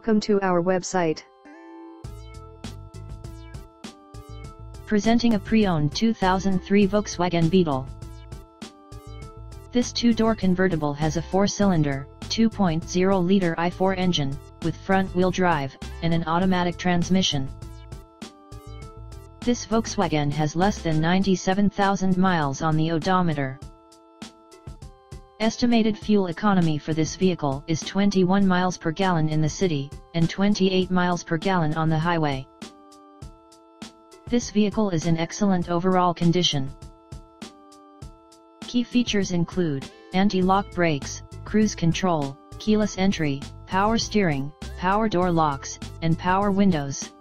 Welcome to our website. Presenting a pre-owned 2003 Volkswagen Beetle. This two-door convertible has a four-cylinder, 2.0-liter i4 engine, with front-wheel drive, and an automatic transmission. This Volkswagen has less than 97,000 miles on the odometer. Estimated fuel economy for this vehicle is 21 miles per gallon in the city, and 28 miles per gallon on the highway. This vehicle is in excellent overall condition. Key features include, anti-lock brakes, cruise control, keyless entry, power steering, power door locks, and power windows.